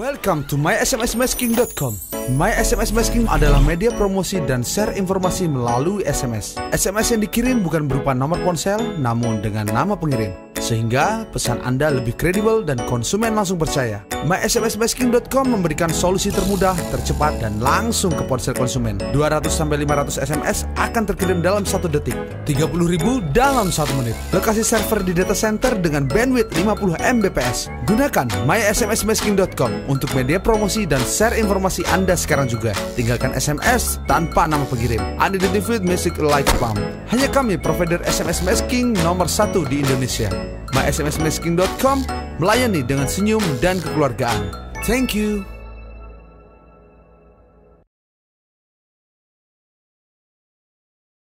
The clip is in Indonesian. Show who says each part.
Speaker 1: Welcome to mysmsmasking.com. My SMS Masking adalah media promosi dan share informasi melalui SMS. SMS yang dikirim bukan berupa nomor ponsel, namun dengan nama pengirim. Sehingga pesan Anda lebih kredibel dan konsumen langsung percaya. MySMSmasking.com memberikan solusi termudah, tercepat, dan langsung ke ponsel konsumen. 200-500 SMS akan terkirim dalam satu detik. 30.000 dalam satu menit. Lokasi server di data center dengan bandwidth 50 Mbps. Gunakan MySMSmasking.com untuk media promosi dan share informasi Anda sekarang juga. Tinggalkan SMS tanpa nama pengirim. Unidentified Message Like Spam. Hanya kami provider SMS masking nomor satu di Indonesia. MySMSmasking.com melayani dengan senyum dan kekeluargaan. Thank you.